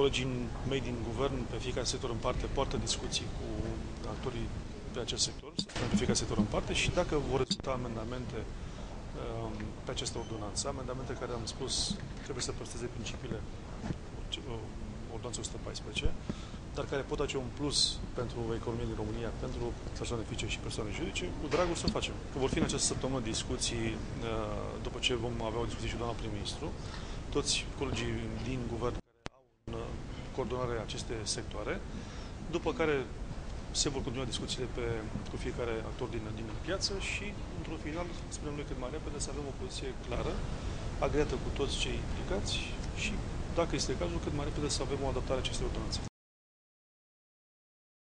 Colegii mei din guvern, pe fiecare sector în parte, poartă discuții cu actorii pe acest sector, pe fiecare sector în parte și dacă vor rezulta amendamente um, pe această ordonanță, amendamente care am spus trebuie să păstreze principiile ordonanței 114, dar care pot face un plus pentru economia din România, pentru persoane fizice și persoane juridice, cu dragul să facem. Că vor fi în această săptămână discuții, uh, după ce vom avea o discuție și doamna prim-ministru, toți colegii din guvern coordonarea aceste sectoare, după care se vor continua discuțiile pe, cu fiecare actor din, din piață și, într-un final, sperăm noi cât mai repede să avem o poziție clară, agreată cu toți cei implicați și, dacă este cazul, cât mai repede să avem o adaptare a acestei ordonanțe.